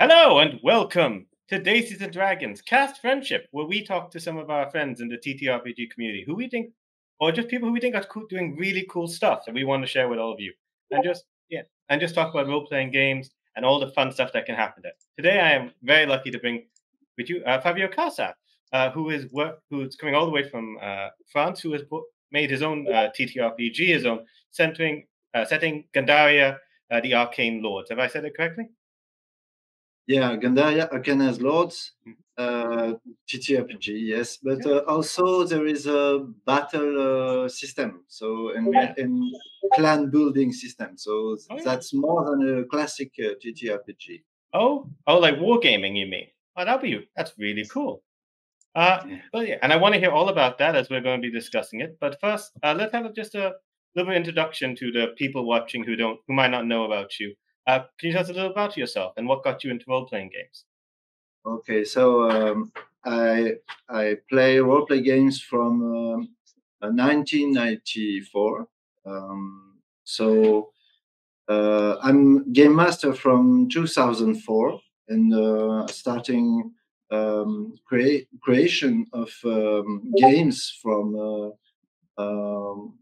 Hello and welcome to Desis and Dragons Cast Friendship, where we talk to some of our friends in the TTRPG community who we think, or just people who we think are cool, doing really cool stuff that we want to share with all of you, and just yeah, and just talk about role playing games and all the fun stuff that can happen there. Today, I am very lucky to bring with you uh, Fabio Casa, uh, who is work, who's coming all the way from uh, France, who has made his own uh, TTRPG, his own centering uh, setting Gandariah, uh, the Arcanas Lords. Have I said it correctly? Yeah, Gandariah, Arcanas Lords, mm-hmm. uh, TTRPG, yes. But uh, also there is a battle uh, system, so and, yeah. and clan building system. So oh, yeah. that's more than a classic uh, TTRPG. Oh, oh, like wargaming, you mean? Oh, that'd be that's really cool. Uh, but yeah, and I want to hear all about that as we're going to be discussing it. But first, uh, let's have just a little introduction to the people watching who don't, who might not know about you. Uh, can you tell us a little about yourself and what got you into role playing games? Okay, so um, I I play role play games from um, 1994. Uh, um, so uh, I'm game master from 2004 and uh, starting um, create creation of um, games from uh, um,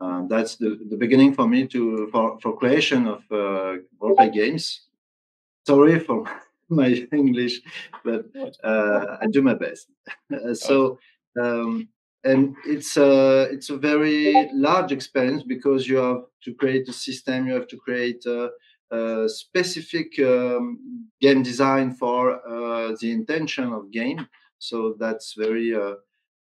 um 2012. Uh, that's the, the beginning for me to for, for creation of uh, roleplay games. Sorry for my English, but uh, I do my best. Uh, so um, and it's a it's a very large expense because you have to create a system, you have to create a, a specific um, game design for uh, the intention of game. So that's very uh,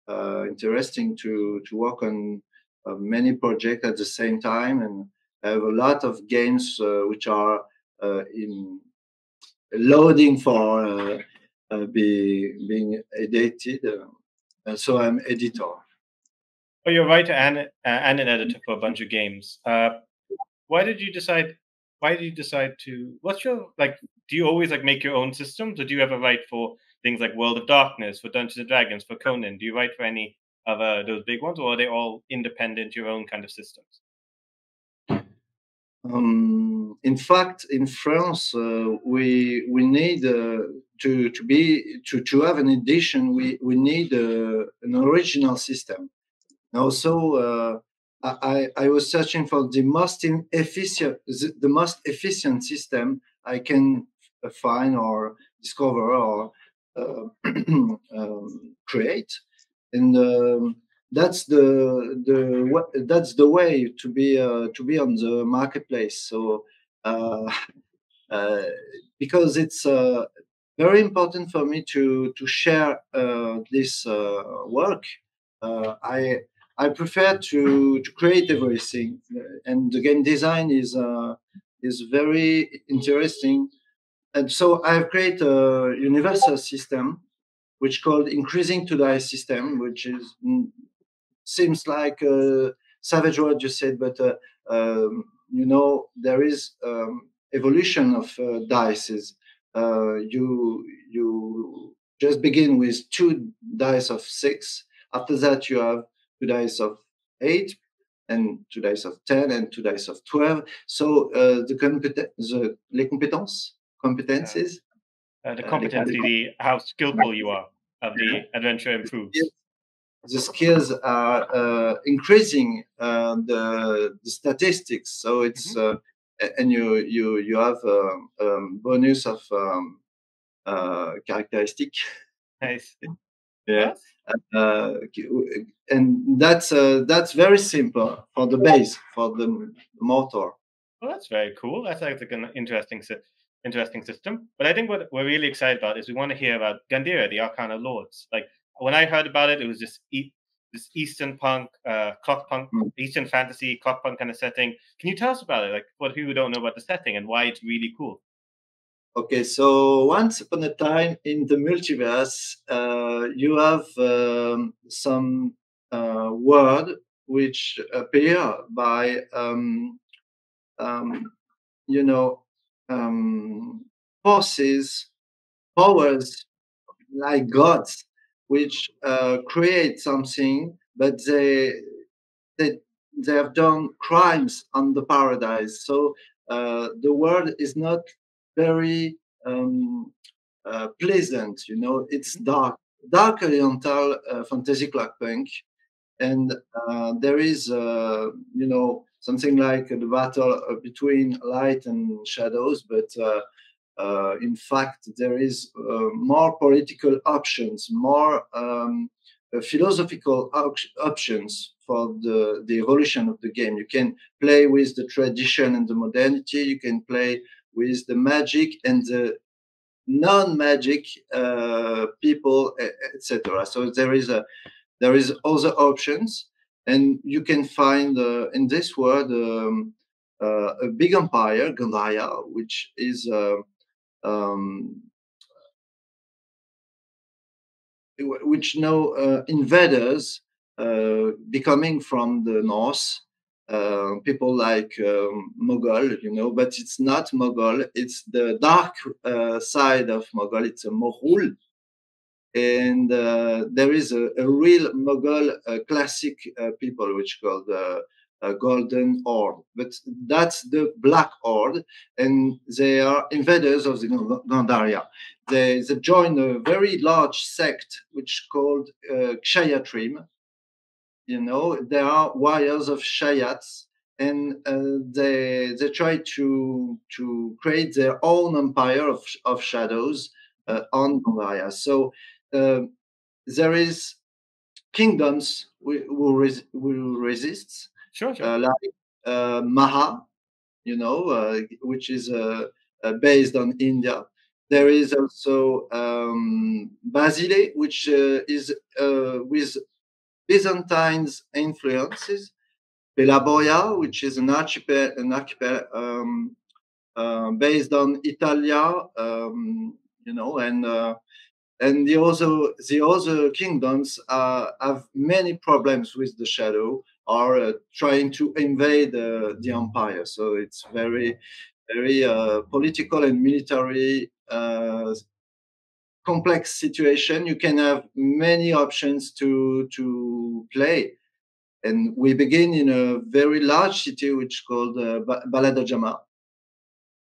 uh, interesting to to work on uh, many projects at the same time, and have a lot of games uh, which are uh, in loading for be, being edited. and so I'm editor. Oh, you're writer and, and an editor for a bunch of games. why did you decide why did you decide to what's your like do you always like make your own systems or do you ever write for things like world of darkness for dungeons and dragons for conan do you write for any of uh, those big ones, or are they all independent, your own kind of systems? Um, in fact, in France, uh, we we need uh, to to be to, to have an edition. We we need uh, an original system. Also, uh, I I was searching for the most efficient the most efficient system I can find or discover or uh, um, create and um, that's the the that's the way to be uh, to be on the marketplace. So uh, uh, because it's uh, very important for me to to share uh, this uh, work, I I prefer to to create everything, and the game design is is very interesting. And so I've created a universal system which called increasing to die system, which is mm, seems like a savage word you said, but uh, um, you know there is um, evolution of uh, dices. Uh, you you just begin with two dice of six. After that, you have two dice of eight, and two dice of ten, and two dice of twelve. So uh, the compet the les compétences competences uh, the uh, competency, the how skillful you are of the adventure improves. The skills are uh, increasing uh, the, the statistics, so it's mm-hmm. uh, and you you you have um, um, bonus of um, uh, characteristic. Nice. yeah. Uh, and that's uh, that's very simple for the base for the motor. Well, that's very cool. That's like an interesting interesting system. But I think what we're really excited about is we want to hear about Gandariah, the Arcanas Lords. Like when I heard about it, it was just e- this Eastern punk, uh, clock punk, mm. Eastern fantasy, clock punk kind of setting. Can you tell us about it? Like what people who don't know about the setting and why it's really cool. Okay, so once upon a time in the multiverse, uh, you have um, some uh, word which appear by, um, um, you know, um, forces, powers like gods, which uh, create something, but they they they have done crimes on the paradise. So uh, the world is not very um, uh, pleasant. You know, it's mm-hmm. dark, dark Oriental uh, fantasy punk, and uh, there is, uh, you know, something like the battle between light and shadows, but. in fact, there is more political options, more um, philosophical op- options for the, the evolution of the game. You can play with the tradition and the modernity. You can play with the magic and the non-magic uh, people, etc. So there is a there is other options, and you can find uh, in this world um, uh, a big empire, Gandaya, which is uh, um, which know uh, invaders uh, becoming from the north. Uh, people like um, Mogol, you know, but it's not Mogol. It's the dark side of Mogol. It's a Moghul, and uh, there is a, a real Mughal uh, classic uh, people which called a golden horde, but that's the black horde, and they are invaders of the Gandariah. They, they join a very large sect which called uh. You know, there are warriors of Shayats, and uh, they they try to to create their own empire of, of shadows uh, on Gandariah. So there is kingdoms who, res- who resist Sure, sure. Uh, like uh, Maha, you know, uh, which is based on India. There is also um, Basile, which is with Byzantine's influences. Pelaboya, which is an archipel, an archipel um, uh, based on Italia, um, you know, and uh, and the other the other kingdoms uh, have many problems with the shadow are uh, trying to invade uh, the empire. So it's very, very uh, political and military complex situation. You can have many options to to play, and we begin in a very large city which called uh, Baladajama,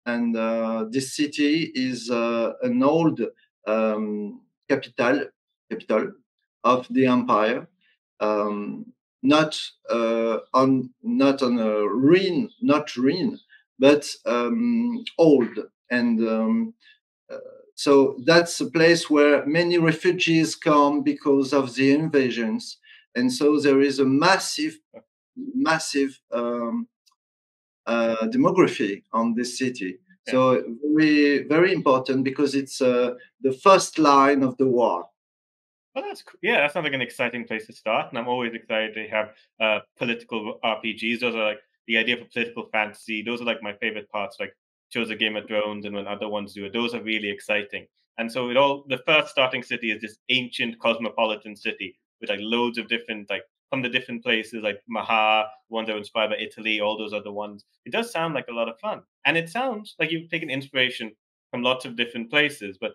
and uh, this city is uh, an old um, capital capital of the empire. Um, not uh, on not on a ruin, not ruin, but um, old. And um, uh, so that's a place where many refugees come because of the invasions. And so there is a massive, massive um, uh, demography on this city. Yeah. So very, very important because it's uh, the first line of the war. Well, that's yeah, that sounds like an exciting place to start, and I'm always excited to have uh, political RPGs. Those are like the idea of political fantasy. Those are like my favorite parts, like shows a Game of Thrones, and when other ones do it, those are really exciting. And so it all the first starting city is this ancient cosmopolitan city with like loads of different like from the different places like Maha, ones that were inspired by Italy, all those other ones. It does sound like a lot of fun, and it sounds like you've taken inspiration from lots of different places. But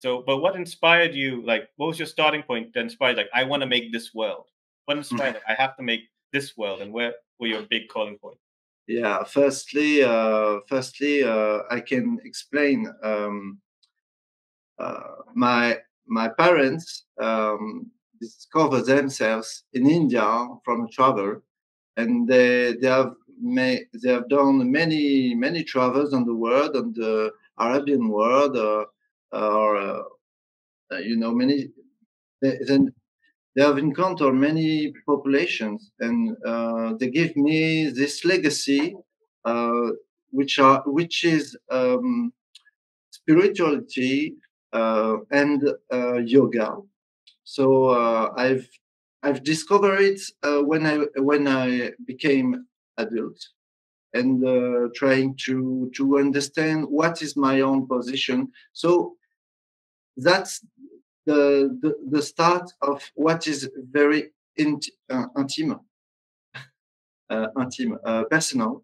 so, but what inspired you? Like, what was your starting point that inspired? Like, I want to make this world. What inspired? Like, I have to make this world, and where were your big calling points? Yeah. Firstly, uh, firstly, uh, I can explain. Um, uh, my my parents um, discovered themselves in India from travel, and they they have may, they have done many many travels on the world, on the Arabian world uh, or uh, uh, you know many then they have encountered many populations and uh, they give me this legacy which are which is um, spirituality uh, and uh, yoga. So uh, I've I've discovered it when I when I became adult and trying to to understand what is my own position. So that's the, the, the start of what is very int, uh, intimate, uh, intimate, uh, personal.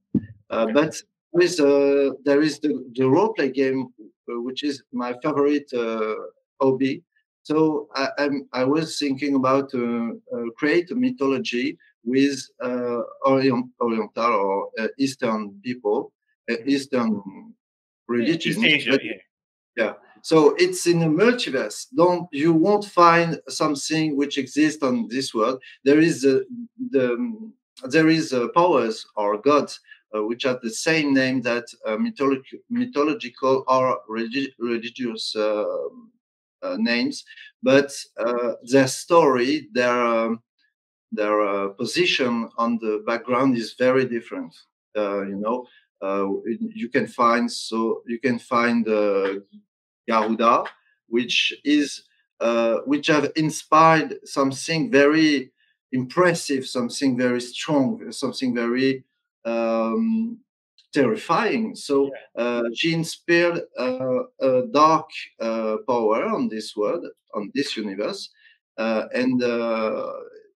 Uh, but with uh, there is the, the role play game, uh, which is my favorite uh, hobby. So I, I'm, I was thinking about create a mythology with uh, Orient, Oriental or uh, Eastern people, uh, Eastern religions. East Asia, yeah. yeah. So it's in a multiverse. Don't you won't find something which exists on this world. There is a, the there is a powers or gods uh, which have the same name that uh, mythological, mythological or religi- religious uh, uh, names, but uh, their story, their um, their uh, position on the background is very different. you know, you can find so you can find Garuda, which is which have inspired something very impressive, something very strong, something very um, terrifying. So uh, she inspired uh, a dark uh, power on this world, on this universe, uh, and uh,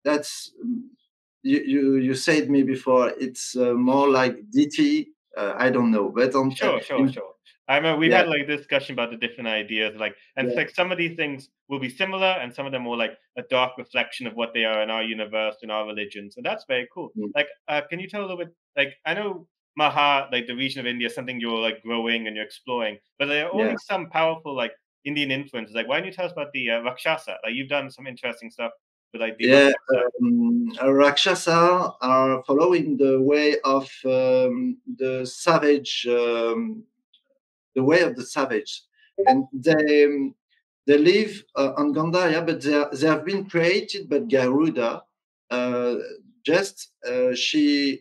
that's you, you. You said me before. It's uh, more like DT. I don't know, but on sure, sure, sure. I remember we've yeah. had like a discussion about the different ideas, like, and yeah. like some of these things will be similar, and some of them more like a dark reflection of what they are in our universe in our religions, and that's very cool. Mm. Like, uh, can you tell a little bit? Like, I know Maha, like the region of India, something you're like growing and you're exploring. But there are only yeah. some powerful like Indian influences. Like, why don't you tell us about the uh, Rakshasa? Like, you've done some interesting stuff with like the yeah, um, Rakshasa are following the way of um, the savage, um, the way of the savage, and they um, they live uh, on Gandhara, but they, are, they have been created by Garuda. Uh, just uh, she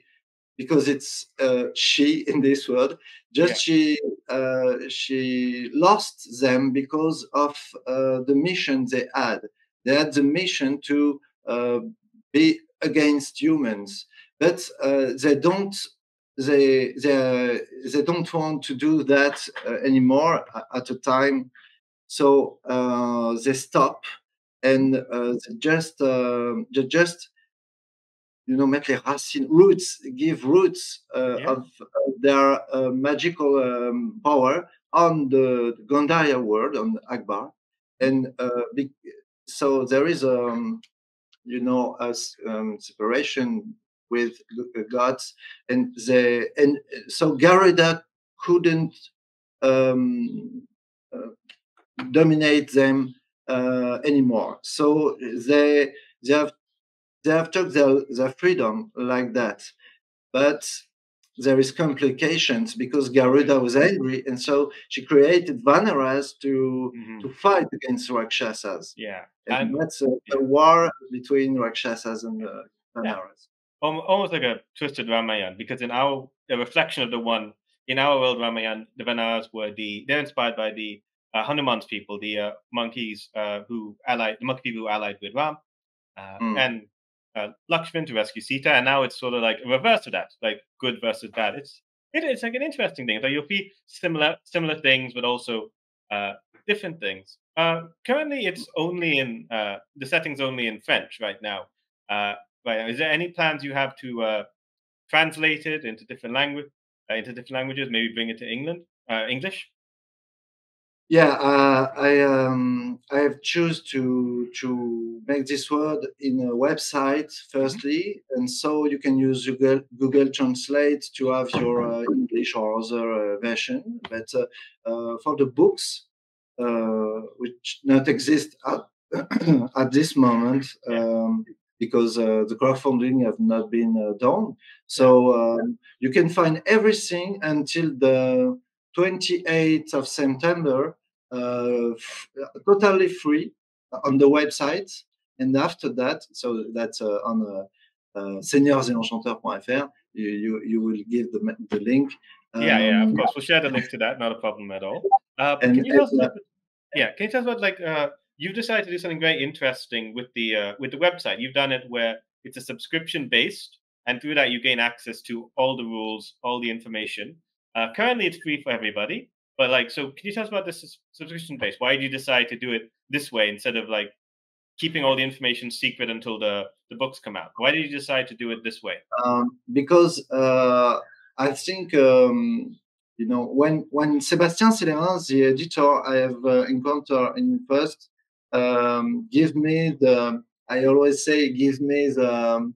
because it's uh, she in this word. Just yeah. she uh, she lost them because of uh, the mission they had. They had the mission to uh, be against humans, but uh, they don't. They they they don't want to do that uh, anymore at a time, so they stop and just they just you know, mettre les racines, roots, give roots uh, yeah. of uh, their uh, magical um, power on the Gandhara world, on Akbar. And uh, so there is, a, um, you know, a um, separation with gods. And, they, and so Garuda couldn't um, uh, dominate them uh, anymore. So they, they have they have took their, their freedom like that. But there is complications because Garuda was angry, and so she created Vanaras to mm-hmm. to fight against Rakshasas. Yeah, and, and that's a, yeah. a, war between Rakshasas and the Vanaras. Yeah. Almost like a twisted Ramayan, because in our a reflection of the one in our world Ramayan, the Vanaras were the they're inspired by the uh, Hanuman's people, the uh, monkeys uh, who allied the monkey people who allied with Ram, mm. and uh, Lakshman to rescue Sita, and now it's sort of like a reverse of that, like good versus bad. It's it, it's like an interesting thing. So you'll see similar similar things, but also uh, different things. Uh, currently, it's only in uh, the settings only in French right now. Uh, right? Is there any plans you have to uh, translate it into different language, uh, into different languages? Maybe bring it to England, uh, English. Yeah, uh, I um, I have choose to to make this word in a website mm-hmm. firstly, and so you can use Google Google Translate to have your uh, English or other uh, version. But uh, uh, for the books, uh, which not exist at at this moment, um, because the crowdfunding have not been done, so um, you can find everything until the 28th of September, uh, totally free on the website. And after that, so that's uh, on uh, uh, seigneursetenchanteurs.fr, you, you, you will give the, the link. Um, yeah, yeah, of um, course. We'll share the link to that. Not a problem at all. Uh, and, can you tell us about, yeah, can you tell us about like uh, you've decided to do something very interesting with the uh, with the website. You've done it where it's a subscription based, and through that you gain access to all the rules, all the information. Uh, currently, it's free for everybody. But like, so can you tell us about this subscription base? Why did you decide to do it this way instead of like keeping all the information secret until the the books come out? Why did you decide to do it this way? Um, because uh, I think um, you know when when Sébastien Célérin, the editor I have uh, encountered in first, um, give me the I always say give me the um,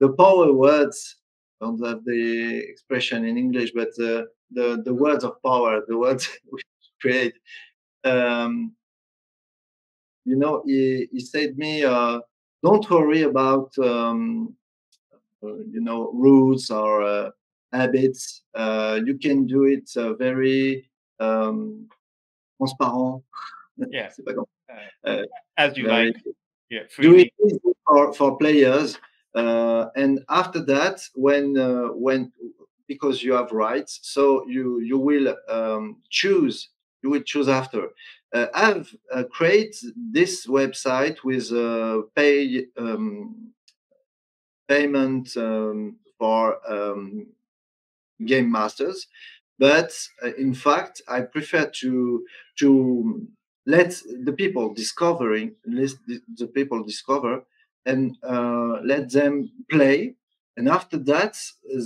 the power words. Don't have the expression in English, but uh, the the words of power, the words we create. Um, you know, he, he said me, uh, don't worry about um, uh, you know rules or uh, habits. Uh, you can do it uh, very um, transparent. Yeah. Uh, as you very, like. Yeah. do it for, for players. Uh, and after that, when uh, when because you have rights, so you you will um, choose. You will choose after. Uh, I've uh, created this website with uh, pay um, payment um, for um, game masters, but uh, in fact, I prefer to to let the people discovering let the, the people discover and uh, let them play and after that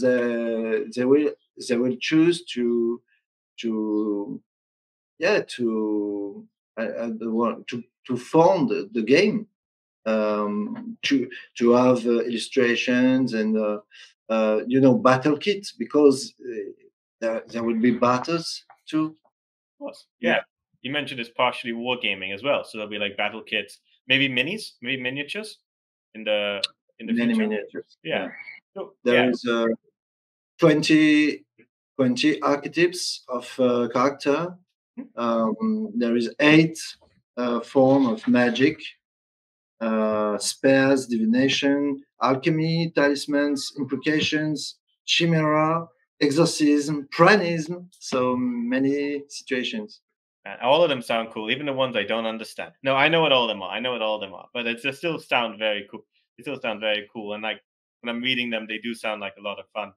they, they will they will choose to to yeah to uh, uh, the one- to to fund the game um, to to have uh, illustrations and uh, uh, you know battle kits because uh, there, there will be battles too Of course. Yeah. Yeah. You mentioned it's partially wargaming as well. So there'll be like battle kits, maybe minis, maybe miniatures in the in the many future. miniatures Yeah. So, There is uh, 20, 20 archetypes of uh, character. Um, there is eight uh, form of magic, uh, spells, divination, alchemy, talismans, imprecations, chimera, exorcism, pranism. So many situations. And all of them sound cool, even the ones I don't understand. No, I know what all of them are. I know what all of them are, but they still sound very cool. They still sound very cool, and like when I'm reading them, they do sound like a lot of fun.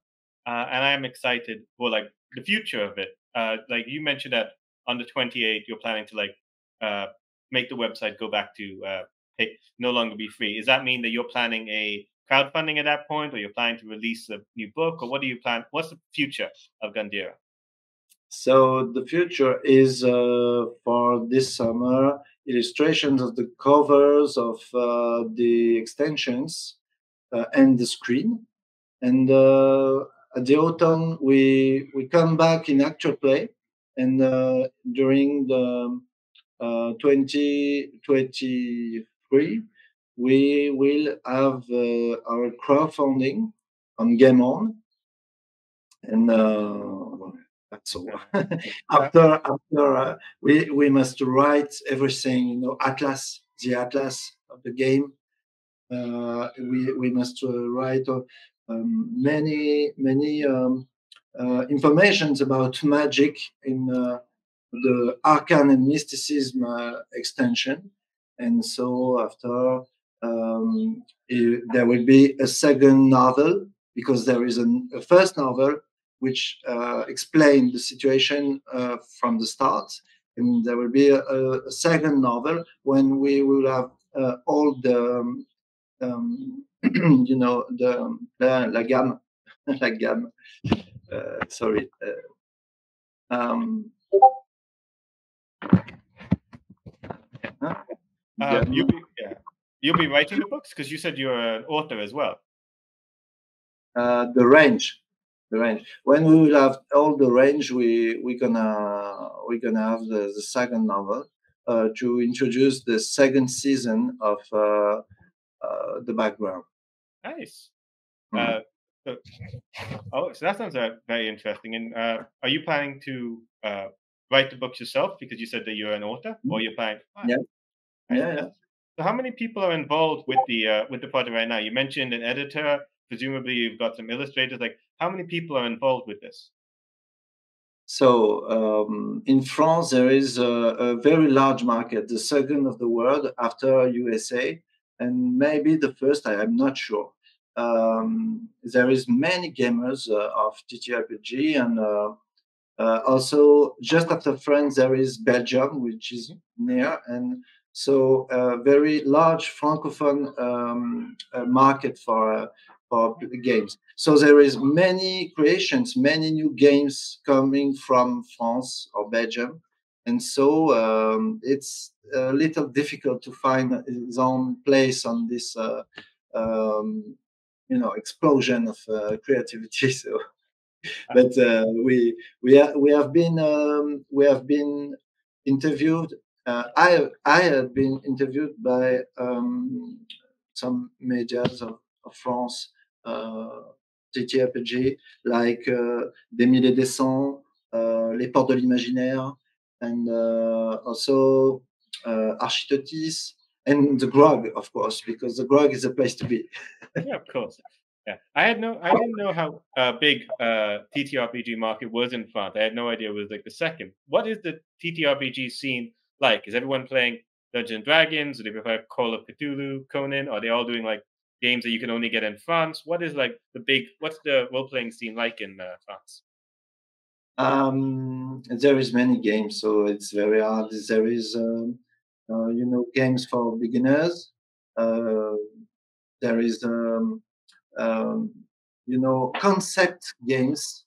Uh, and I am excited for like the future of it. Uh, like you mentioned that on the 28th, you're planning to like uh, make the website go back to uh, pay, no longer be free. Does that mean that you're planning a crowdfunding at that point, or you're planning to release a new book, or what do you plan? What's the future of Gandariah? So the future is uh, for this summer illustrations of the covers of uh, the extensions uh, and the screen. And uh, at the autumn, we we come back in actual play, and uh, during the uh, 2023, we will have our crowdfunding on Game On, and that's all. after after uh, we we must write everything, you know, atlas, the atlas of the game. Uh, we we must uh, write uh, um, many many um, uh, informations about magic in uh, the arcane and mysticism uh, extension, and so after um, i- there will be a second novel because there is an, a first novel which uh, explain the situation uh, from the start. And there will be a, a second novel when we will have uh, all the, um, um, you know, the la, la gamme, la gamme. Uh, sorry. Uh, um, huh? Uh, Gamme. you'll be yeah. You'll be writing the books because you said you're an author as well. uh, the range the range when we will have all the range we we're gonna we're gonna have the, the second novel uh, to introduce the second season of uh, uh, the background Nice. Mhm. Uh, so, oh, so that sounds uh, very interesting. And uh, are you planning to uh, write the books yourself because you said that you're an author, or you're planning? Yeah. Yeah, yeah. So, how many people are involved with the uh, with the project right now? You mentioned an editor. Presumably, you've got some illustrators. Like, how many people are involved with this? So um, in France, there is a, a very large market, the second of the world after USA, and maybe the first. I am not sure. Um, there is many gamers uh, of TTRPG, and uh, uh, also just after France, there is Belgium, which is near, and so a very large francophone um, uh, market for uh, games. So there is many creations, many new games coming from France or Belgium, and so um, it's a little difficult to find his own place on this uh, um, you know explosion of uh, creativity. So, but uh, we we ha- we have been um, we have been interviewed. Uh, I I have been interviewed by um, some medias of, of France, uh, TTRPG, like uh, Des Milliers des Cents, uh, Les Portes de l'Imaginaire, and also Architotis, and the Grog, of course, because the Grog is a place to be. yeah, of course. Yeah, I had no, I didn't know how uh, big uh, TTRPG market was in France. I had no idea it was like the second. What is the TTRPG scene like? Is everyone playing Dungeons and Dragons? Do they prefer Call of Cthulhu, Conan? Are they all doing like games that you can only get in France? What is like the big? What's the role playing scene like in uh, France? Um, there is many games, so it's very hard. There is, um, uh, you know, games for beginners. Uh, there is, um, um, you know, concept games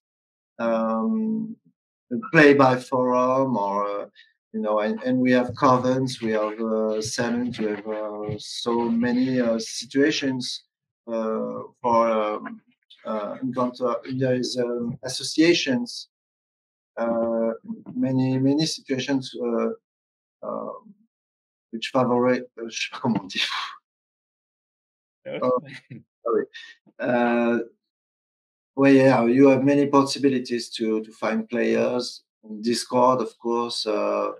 um, play by forum or uh, you know, and, and we have covens, we have uh, salons, we have uh, so many uh, situations uh, for um, uh, encounter. There is um, associations, uh, many many situations uh, um, which favorite. Uh, comment dit. Oh, sorry. Uh, well, yeah, you have many possibilities to to find players. Discord, of course, uh,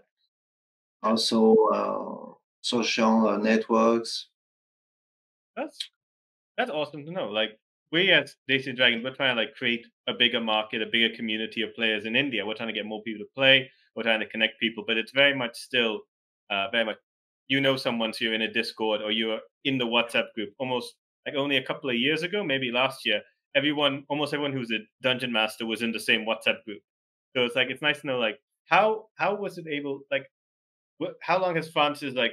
also uh, social uh, networks. That's that's awesome to know. Like we as Daisy Dragon, we're trying to like create a bigger market, a bigger community of players in India. We're trying to get more people to play. We're trying to connect people, but it's very much still uh, very much you know someone so you're in a Discord or you're in the WhatsApp group. Almost like only a couple of years ago, maybe last year, everyone, almost everyone who's a dungeon master was in the same WhatsApp group. So it's like it's nice to know like how how was it able like how long has France's like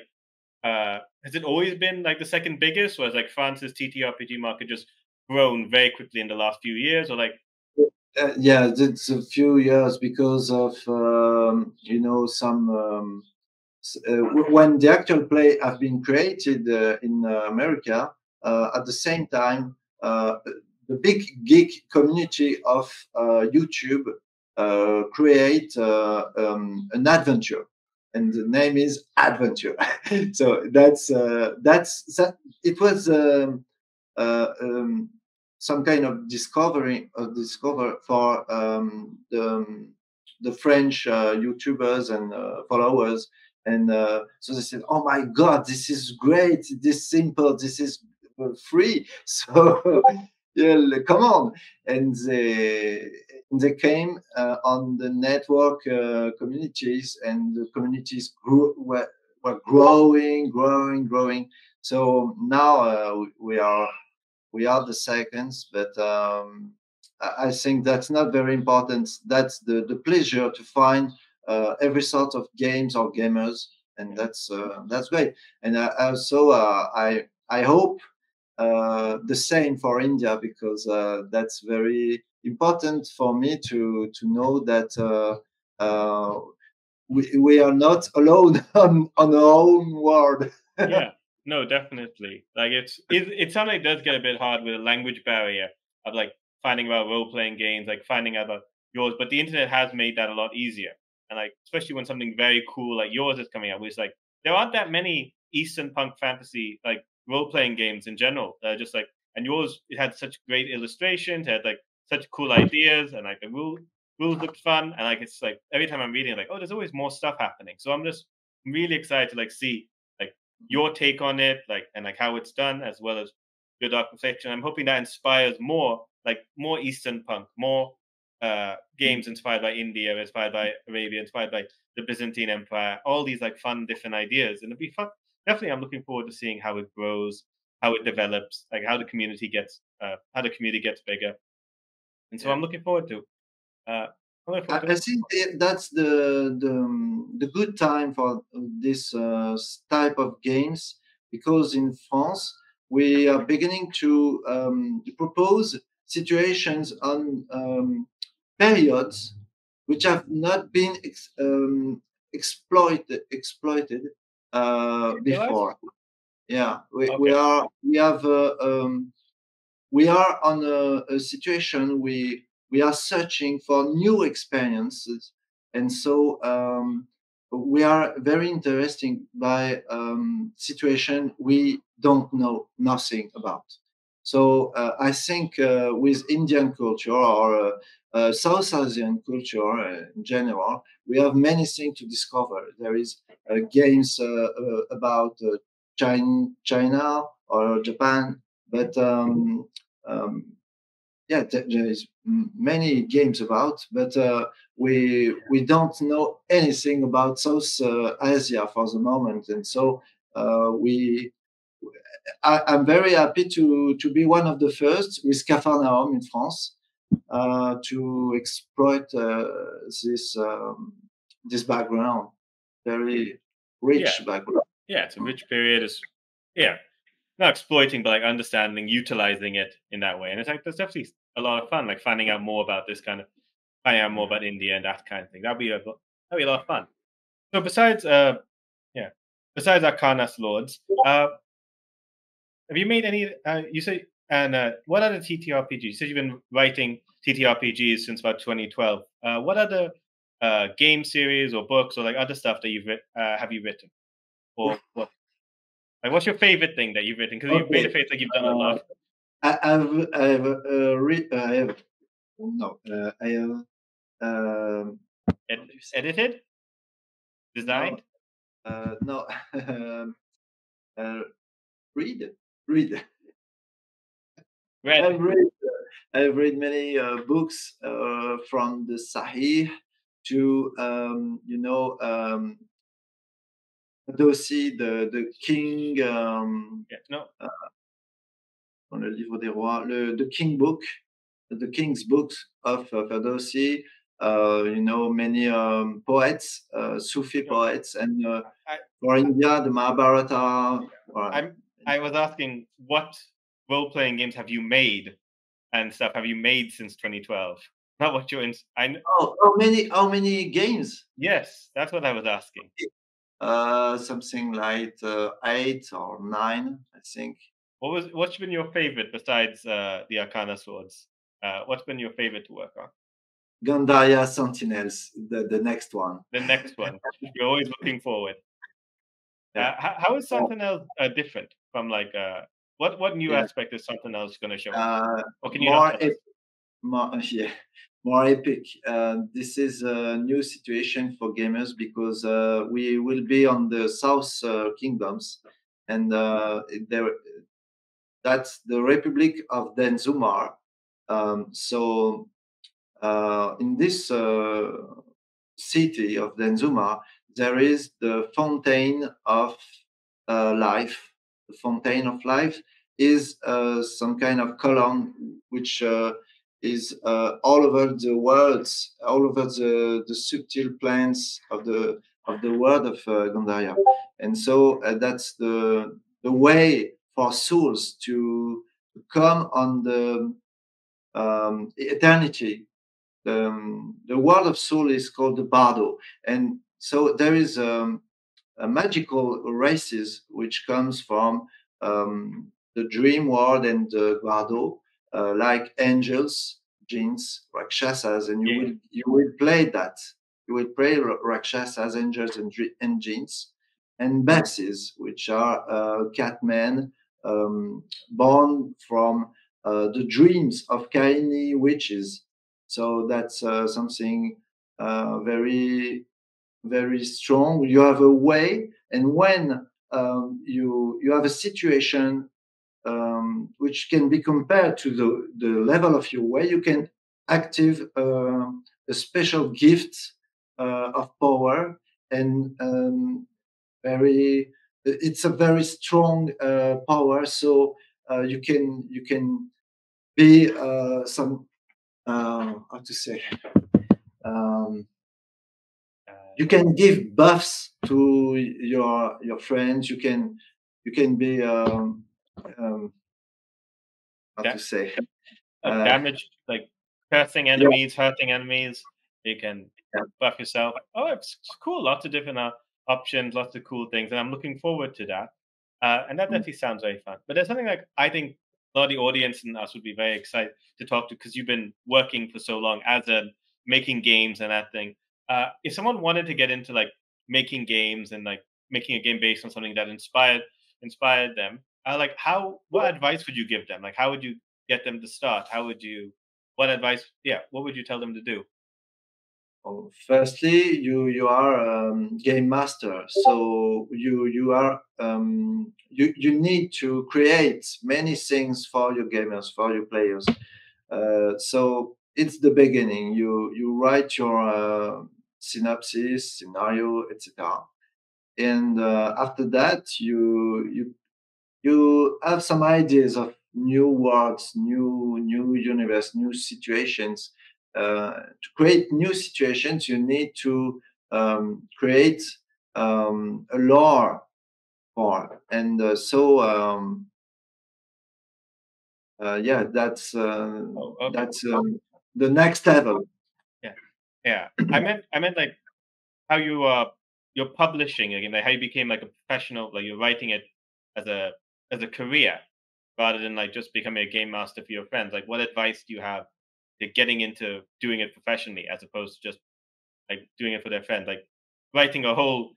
uh has it always been like the second biggest? Or has like France's TTRPG market just grown very quickly in the last few years? Or like uh, yeah it's a few years because of um, you know some um, uh, when the actual play have been created uh, in uh, America uh, at the same time the big geek community of YouTube uh, create uh, um, an adventure and the name is adventure. So that's uh, that's that it was um, uh, um, some kind of discovery of discover for um, the, um, the french uh, youtubers and uh, followers. And so they said oh my god this is great this simple this is free. So yeah come on and they they came uh, on the network uh, communities, and the communities grew were, were growing, growing, growing. So now uh, we are we are the seconds, but um, I think that's not very important. That's the the pleasure to find uh, every sort of games or gamers, and that's uh, that's great. And also uh, I I hope the same for India because that's very important for me to to know that uh, uh, we we are not alone on on our own world. yeah, no, definitely. Like it's it it sometimes does get a bit hard with a language barrier of like finding about role playing games, like finding out about yours. But the internet has made that a lot easier, and like especially when something very cool like yours is coming out, which like there aren't that many Eastern punk fantasy like role playing games in general. Uh, just like and yours, it had such great illustrations, had like such cool ideas and like the rules rules looked fun and like it's like every time I'm reading like oh there's always more stuff happening so I'm just really excited to like see like your take on it like and like how it's done as well as your dark reflection I'm hoping that inspires more like more Eastern punk more uh games inspired by India inspired by Arabia inspired by the Byzantine Empire all these like fun different ideas and it'd be fun definitely I'm looking forward to seeing how it grows how it develops like how the community gets uh how the community gets bigger and so yeah. I'm looking forward to. Uh, I, I think that's the the, um, the good time for this uh, type of games because in France we are beginning to um, propose situations on um, periods which have not been ex, um, exploited exploited uh, before. Yeah, we, okay. we are we have uh, um, we are on a, a situation we we are searching for new experiences, and so um, we are very interesting by um, situation we don't know nothing about. So uh, I think uh, with Indian culture or uh, uh South Asian culture uh, in general, we have many things to discover. There is uh, games about China, China or Japan, but um, um, yeah, there is many games about, but we we don't know anything about South Asia for the moment, and so we. I, am very happy to to be one of the first with Capharnaüm in France uh, to exploit uh, this um, this background, very rich yeah. background. Yeah, it's a rich period. It's yeah, not exploiting, but like understanding, utilizing it in that way. And it's like there's definitely a lot of fun, like finding out more about this kind of finding out more about India and that kind of thing. That'd be a that'd be a lot of fun. So besides uh yeah, besides Arcanas Lords, uh have you made any uh you say and uh what other TTRPGs? You said you've been writing TTRPGs since about 2012. Uh what other uh game series or books or like other stuff that you've uh, have you written? Or what like, what's your favorite thing that you've written? Because okay. you've made a face like you've done a lot. Uh, I have, I have, uh, re- I have, no, uh, I have, um, Ed- edited, designed. No, uh, no. Um, uh, read, read. Read. I've read, I've read many uh, books uh, from the Sahih to, um, you know, um, aussi the, the King. Um, yeah, no. Uh, dans le livre des rois, le the King book, the King's books of uh, Ferdowsi. Uh, you know, many um, poets, uh, Sufi poets, and uh, I, for India, the Mahabharata. I'm, I was asking, what role-playing games have you made and stuff have you made since 2012? Not what you're in. I know. Oh, how many? How many games? Yes, that's what I was asking. Uh, something like uh, eight or nine, I think. What was what's been your favorite besides uh, the Arcanas Lords? Uh, what's been your favorite to work on? Gandaya Sentinels, the, the next one. The next one. You're always looking forward. Yeah. Uh, how, how is Sentinels uh, different from like uh, what what new yeah. aspect is something else going to show? Uh, or can you more, ep- more yeah more epic. Uh, this is a new situation for gamers because uh, we will be on the South uh, Kingdoms, and uh, there, that's the Republic of Denzumar. Um, so, uh, in this uh, city of Denzumar, there is the Fountain of Life. The Fountain of Life is some kind of column which is uh, all over the world, all over the, the subtle plans of the of the world of uh, Gandaya. And so uh, that's the the way for souls to come on the um, eternity. The, um, the world of soul is called the Bardo, and so there is um, a magical races which comes from um, the dream world and the Bardo, uh, like angels, jinns, rakshasas, and you yeah. will you will play that. You will play rakshasas, angels, and, and jinns, and bexes, which are uh, catmen um, born from uh, the dreams of Kaini witches. So that's uh, something uh, very very strong. You have a way, and when um, you you have a situation um, which can be compared to the, the level of your way, you can active uh, a special gift uh, of power and um, very it's a very strong uh, power so uh, you can you can be uh, some uh, how to say um, you can give buffs to your your friends. You can you can be um, um, how to say? Uh, damage like cursing enemies yeah. hurting enemies. You can yeah. buff yourself. Oh it's cool. Lots of different uh, options lots of cool things and i'm looking forward to that. Uh, and that mm. definitely sounds very fun. But there's something like i think a lot of the audience and us would be very excited to talk to because you've been working for so long as a making games and that thing. Uh, if someone wanted to get into like making games and like making a game based on something that inspired inspired them, uh, like how what advice would you give them? Like how would you get them to start? How would you what advice? Yeah, what would you tell them to do? Oh, firstly, you you are um, game master, so you you are um, you you need to create many things for your gamers, for your players. Uh, so it's the beginning. You you write your uh, synopsis, scenario, etc. And uh, after that, you you you have some ideas of new worlds, new new universe, new situations uh, to create new situations, you need to um, create um, a lore for, and uh, so um, uh, yeah, that's uh, oh, okay. that's um, the next level. Yeah. I meant I meant like how you uh you're publishing again, like how you became like a professional, like you're writing it as a as a career rather than like just becoming a game master for your friends. Like, what advice do you have they're getting into doing it professionally as opposed to just like doing it for their friends. Like writing a whole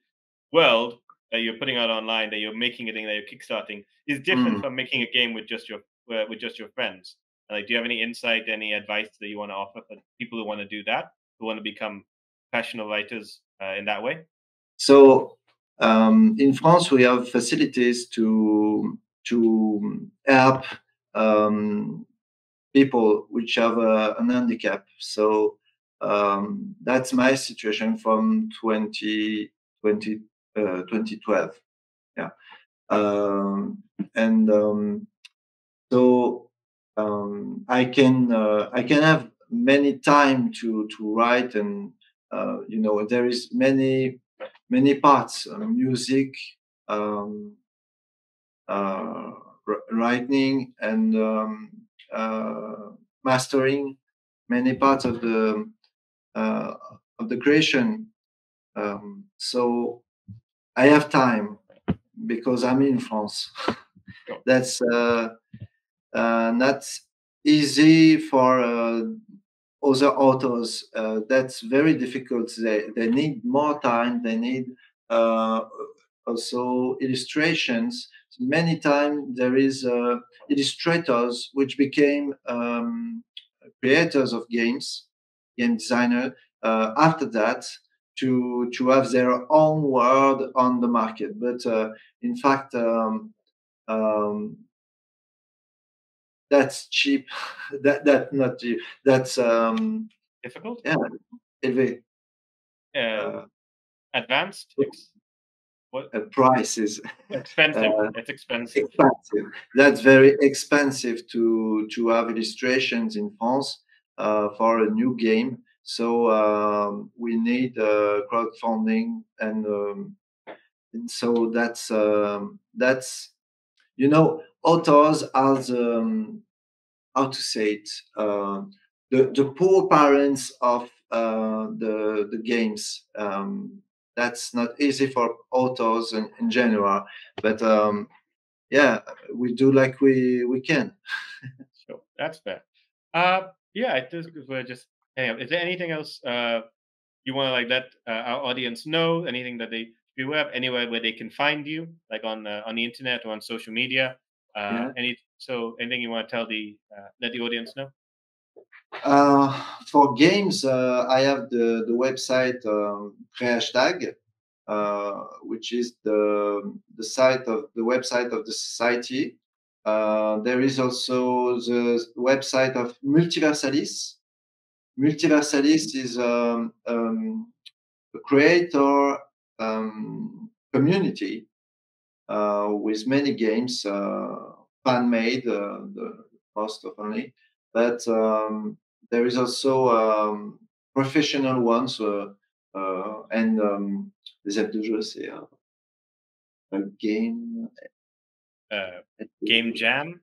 world that you're putting out online, that you're making it, that you're kickstarting, is different mm. from making a game with just your uh, with just your friends. Like, do you have any insight, any advice that you want to offer for people who want to do that, who want to become professional writers uh, in that way? So um, in France, we have facilities to to help um, people which have a, an handicap. So um, that's my situation from 2020, uh, 2012. Yeah. Um, and um, so um, I can uh, I can have many time to to write and uh, you know there is many many parts uh, music um, uh, writing and um, uh, mastering many parts of the uh, of the creation. Um, so I have time because I'm in France. That's uh, uh, not easy for uh, other authors. Uh, that's very difficult. They, they need more time. They need also illustrations. Many times there is illustrators which became um, creators of games, game designer. Uh, after that, to to have their own world on the market, but uh, in fact, um, um, that's cheap. that that not cheap. That's um, difficult. Yeah, uh, uh, advanced. What? Uh, price is expensive. Uh, it's expensive. Expensive. That's very expensive to to have illustrations in France uh, for a new game. So um, we need uh, crowdfunding, and, um, and so that's um, that's you know authors as um, how to say it uh, the the poor parents of uh, the the games. Um, that's not easy for authors in, in general but um yeah we do like we we can. So that's fair. Uh yeah i think we're just is there anything else uh you want to like let uh, our audience know? Anything that they be aware of? Anywhere where they can find you? Like on uh, on the internet or on social media uh yeah. any so anything you want to tell the uh, let the audience know uh, for games, uh, I have the, the website um, Hashtag, uh, which is the, the site of the website of the society. Uh, there is also the website of Multiversalis. Multiversalis is um, um, a creator um, community uh, with many games, uh, fan made, uh, the most oftenly. But um, there is also um, professional ones uh, uh, and um, les aides de jeu, c'est un game. Uh, game jam.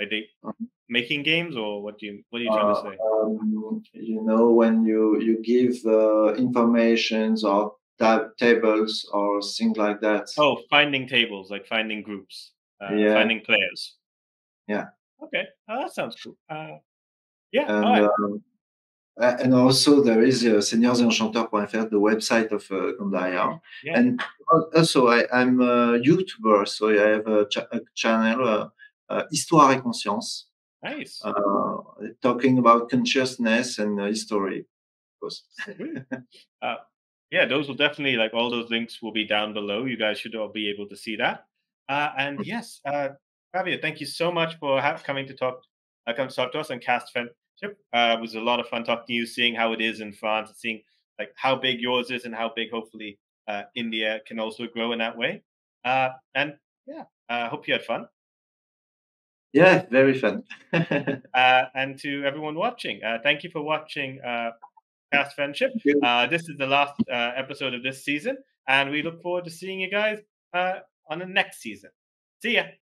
Are they uh-huh. making games, or what do you what are you trying to say? Um, you know, when you you give uh, informations or tab- tables or things like that. Oh, finding tables, like finding groups, uh, yeah. finding players. Yeah. Okay, oh, that sounds cool. Uh, yeah. And, right. um, and also there is uh, the website of uh, Gandariah. Yeah. And also I, I'm a YouTuber, so I have a, cha- a channel, uh, uh, Histoire et Conscience, nice. uh, talking about consciousness and uh, history. Of course. Uh, yeah, those will definitely like all those links will be down below. You guys should all be able to see that. Uh, and yes, uh, Fabio, thank you so much for ha- coming to talk, uh, come to talk to us on Cast Friendship. Uh, it was a lot of fun talking to you, seeing how it is in France, and seeing like how big yours is and how big hopefully uh, India can also grow in that way. Uh, and yeah, I hope you had fun. Yeah, very fun. Uh, and to everyone watching, uh, thank you for watching uh, Cast Friendship. Uh, this is the last uh, episode of this season, and we look forward to seeing you guys uh, on the next season. See ya.